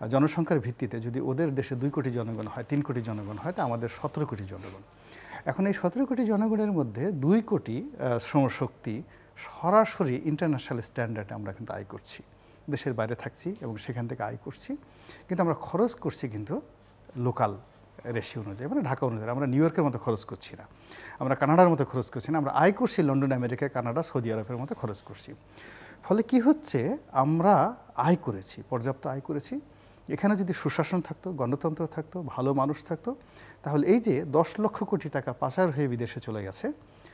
জনসংখ্যার ভিত্তিতে যদি ওদের দেশে দুই কোটি জনগণ হয়, তিন কোটি জনগণ হয়, তা আমাদের সতেরো কোটি জনগণ। এখন এই সতেরো কোটি জনগণের মধ্যে দুই কোটি শ্রমশক্তি সরাসরি ইন্টারন্যাশনাল স্ট্যান্ডার্ডে আমরা কিন্তু আয় করছি। দেশের বাইরে থাকছি এবং সেখান থেকে আয় করছি। কিন্তু আমরা খরচ করছি কিন্তু লোকাল রেশি অনুযায়ী মানে ঢাকা অনুযায়ী। আমরা নিউ ইয়র্কের মতো খরচ করছি না। আমরা কানাডার মতো খরচ করছি না। আমরা আয় করছি লন্ডন, আমেরিকা, কানাডা, সৌদি আরবের মতো খরচ করছি। ফলে কি হচ্ছে? আমরা আয় করেছি, পর্যাপ্ত আয় করেছি। এখানে যদি সুশাসন থাকতো, গণতন্ত্র থাকতো, ভালো মানুষ থাকতো, তাহলে এই যে দশ লক্ষ কোটি টাকা পাচার হয়ে বিদেশে চলে গেছে